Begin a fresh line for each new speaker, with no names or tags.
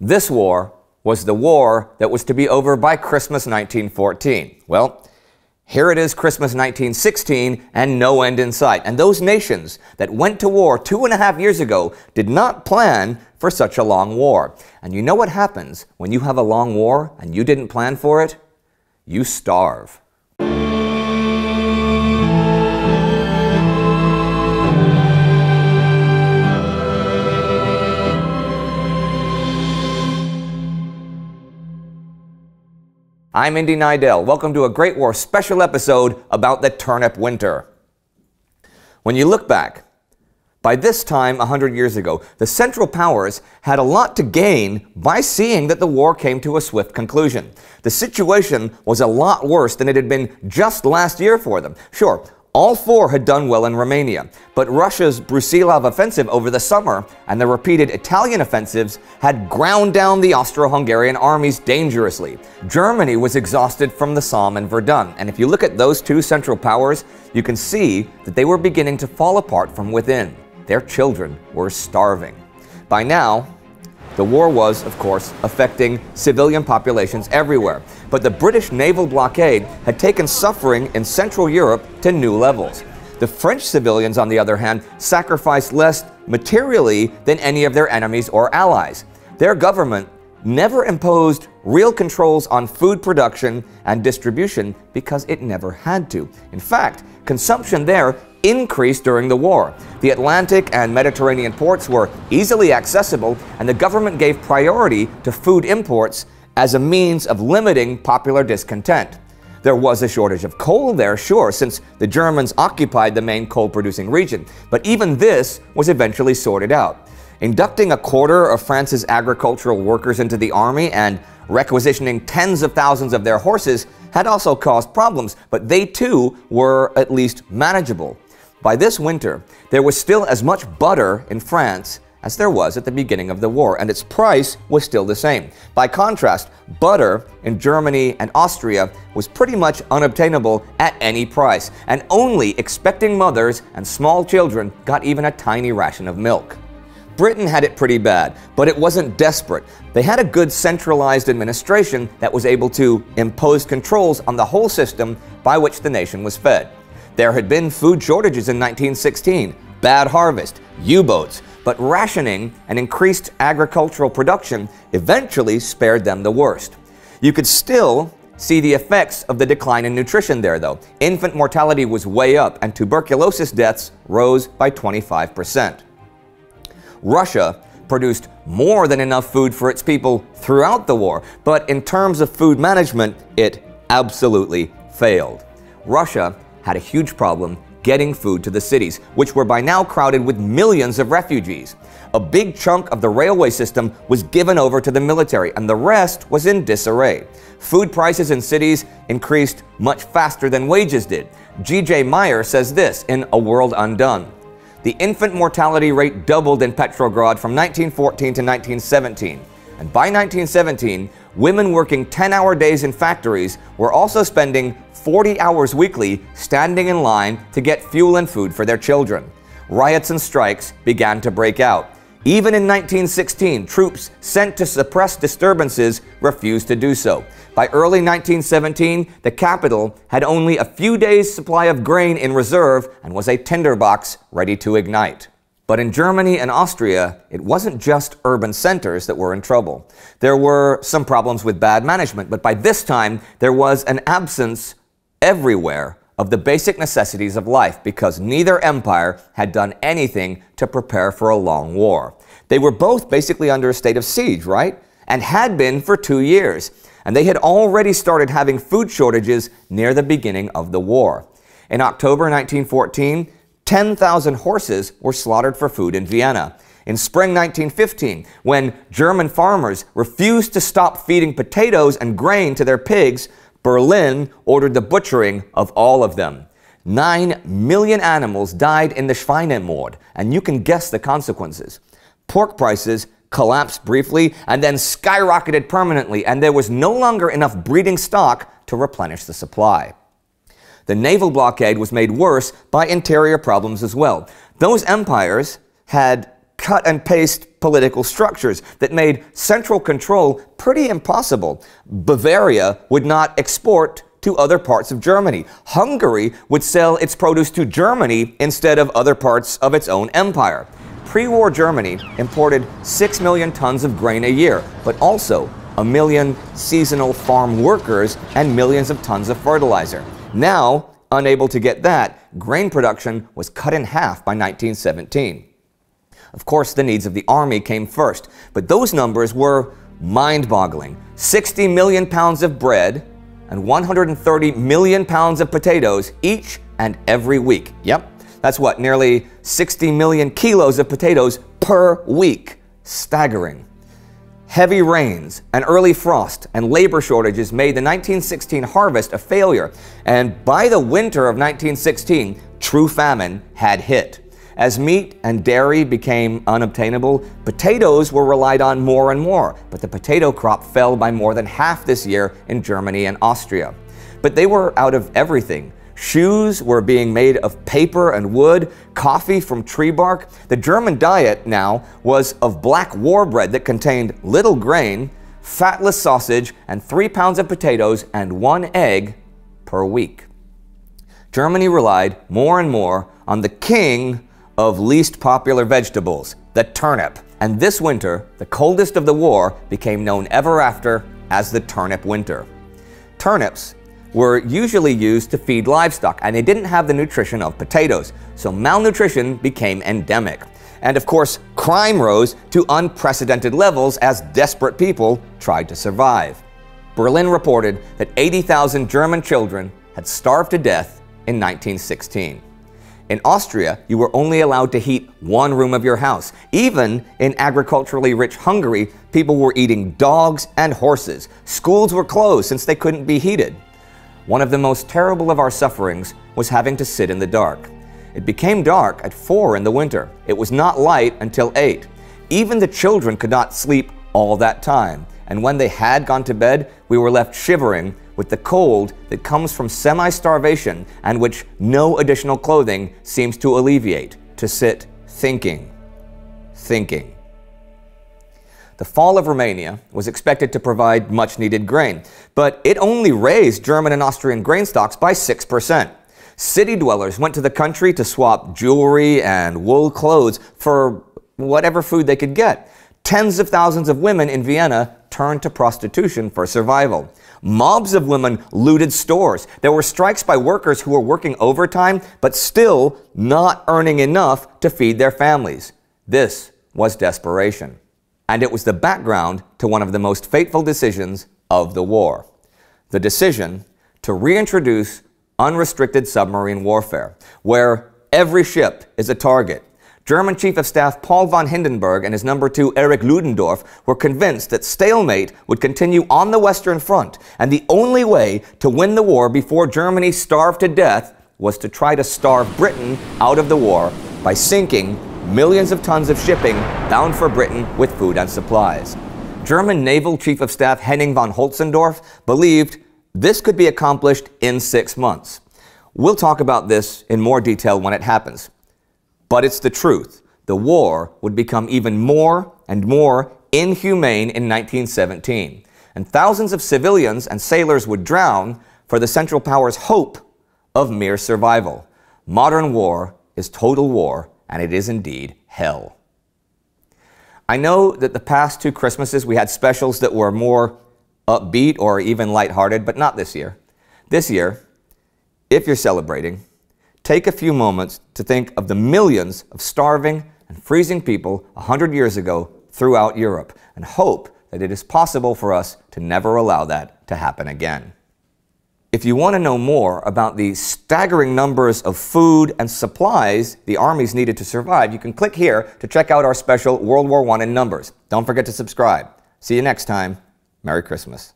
This war was the war that was to be over by Christmas 1914. Well, here it is, Christmas 1916, and no end in sight. And those nations that went to war two and a half years ago did not plan for such a long war. And you know what happens when you have a long war and you didn't plan for it? You starve. I'm Indy Neidell. Welcome to a Great War special episode about the turnip winter. When you look back, by this time, 100 years ago, the Central Powers had a lot to gain by seeing that the war came to a swift conclusion. The situation was a lot worse than it had been just last year for them. Sure, all four had done well in Romania, but Russia's Brusilov offensive over the summer and the repeated Italian offensives had ground down the Austro-Hungarian armies dangerously. Germany was exhausted from the Somme and Verdun, and if you look at those two central powers, you can see that they were beginning to fall apart from within. Their children were starving. By now, the war was, of course, affecting civilian populations everywhere, but the British naval blockade had taken suffering in Central Europe to new levels. The French civilians, on the other hand, sacrificed less materially than any of their enemies or allies. Their government never imposed real controls on food production and distribution because it never had to. In fact, consumption there increased during the war. The Atlantic and Mediterranean ports were easily accessible, and the government gave priority to food imports as a means of limiting popular discontent. There was a shortage of coal there, sure, since the Germans occupied the main coal producing region, but even this was eventually sorted out. Inducting a quarter of France's agricultural workers into the army and requisitioning tens of thousands of their horses had also caused problems, but they too were at least manageable. By this winter, there was still as much butter in France as there was at the beginning of the war, and its price was still the same. By contrast, butter in Germany and Austria was pretty much unobtainable at any price, and only expecting mothers and small children got even a tiny ration of milk. Britain had it pretty bad, but it wasn't desperate. They had a good centralized administration that was able to impose controls on the whole system by which the nation was fed. There had been food shortages in 1916, bad harvest, U-boats, but rationing and increased agricultural production eventually spared them the worst. You could still see the effects of the decline in nutrition there, though. Infant mortality was way up, and tuberculosis deaths rose by 25%. Russia produced more than enough food for its people throughout the war, but in terms of food management, it absolutely failed. Russia had a huge problem getting food to the cities, which were by now crowded with millions of refugees. A big chunk of the railway system was given over to the military, and the rest was in disarray. Food prices in cities increased much faster than wages did. G.J. Meyer says this in A World Undone. The infant mortality rate doubled in Petrograd from 1914 to 1917. And by 1917, women working 10 hour days in factories were also spending 40 hours weekly standing in line to get fuel and food for their children. Riots and strikes began to break out. Even in 1916, troops sent to suppress disturbances refused to do so. By early 1917, the capital had only a few days' supply of grain in reserve and was a tinderbox ready to ignite. But in Germany and Austria, it wasn't just urban centers that were in trouble. There were some problems with bad management, but by this time, there was an absence everywhere of the basic necessities of life because neither empire had done anything to prepare for a long war. They were both basically under a state of siege, right? And had been for two years. And they had already started having food shortages near the beginning of the war. In October 1914, 10,000 horses were slaughtered for food in Vienna. In spring 1915, when German farmers refused to stop feeding potatoes and grain to their pigs, Berlin ordered the butchering of all of them. Nine million animals died in the Schweinemord, and you can guess the consequences. Pork prices collapsed briefly and then skyrocketed permanently, and there was no longer enough breeding stock to replenish the supply. The naval blockade was made worse by interior problems as well. Those empires had cut and paste political structures that made central control pretty impossible. Bavaria would not export to other parts of Germany. Hungary would sell its produce to Germany instead of other parts of its own empire. Pre war Germany imported 6 million tons of grain a year, but also a million seasonal farm workers and millions of tons of fertilizer. Now, unable to get that, grain production was cut in half by 1917. Of course, the needs of the army came first, but those numbers were mind boggling 60 million pounds of bread and 130 million pounds of potatoes each and every week. Yep, that's what, nearly 60 million kilos of potatoes per week. Staggering. Heavy rains, an early frost, and labor shortages made the 1916 harvest a failure, and by the winter of 1916, true famine had hit. As meat and dairy became unobtainable, potatoes were relied on more and more, but the potato crop fell by more than half this year in Germany and Austria. But they were out of everything. Shoes were being made of paper and wood, coffee from tree bark. The German diet now was of black war bread that contained little grain, fatless sausage, and three pounds of potatoes and one egg per week. Germany relied more and more on the king of least popular vegetables, the turnip. And this winter, the coldest of the war, became known ever after as the turnip winter. Turnips were usually used to feed livestock, and they didn't have the nutrition of potatoes, so malnutrition became endemic. And of course, crime rose to unprecedented levels as desperate people tried to survive. Berlin reported that 80,000 German children had starved to death in 1916. In Austria, you were only allowed to heat one room of your house. Even in agriculturally rich Hungary, people were eating dogs and horses. Schools were closed since they couldn't be heated. One of the most terrible of our sufferings was having to sit in the dark. It became dark at 4 in the winter. It was not light until 8. Even the children could not sleep all that time, and when they had gone to bed, we were left shivering with the cold that comes from semi starvation and which no additional clothing seems to alleviate, to sit thinking. Thinking. The fall of Romania was expected to provide much needed grain, but it only raised German and Austrian grain stocks by 6%. City dwellers went to the country to swap jewelry and wool clothes for whatever food they could get. Tens of thousands of women in Vienna turned to prostitution for survival. Mobs of women looted stores. There were strikes by workers who were working overtime, but still not earning enough to feed their families. This was desperation. And it was the background to one of the most fateful decisions of the war the decision to reintroduce unrestricted submarine warfare, where every ship is a target. German Chief of Staff Paul von Hindenburg and his number two Erich Ludendorff were convinced that stalemate would continue on the Western Front, and the only way to win the war before Germany starved to death was to try to starve Britain out of the war by sinking millions of tons of shipping bound for Britain with food and supplies. German Naval Chief of Staff Henning von Holtzendorff believed this could be accomplished in six months. We'll talk about this in more detail when it happens. But it's the truth. The war would become even more and more inhumane in 1917, and thousands of civilians and sailors would drown for the Central Powers' hope of mere survival. Modern war is total war, and it is indeed hell. I know that the past two Christmases we had specials that were more upbeat or even lighthearted, but not this year. This year, if you're celebrating, take a few moments to think of the millions of starving and freezing people 100 years ago throughout Europe and hope that it is possible for us to never allow that to happen again. If you want to know more about the staggering numbers of food and supplies the armies needed to survive, you can click here to check out our special World War I in numbers. Don't forget to subscribe. See you next time. Merry Christmas.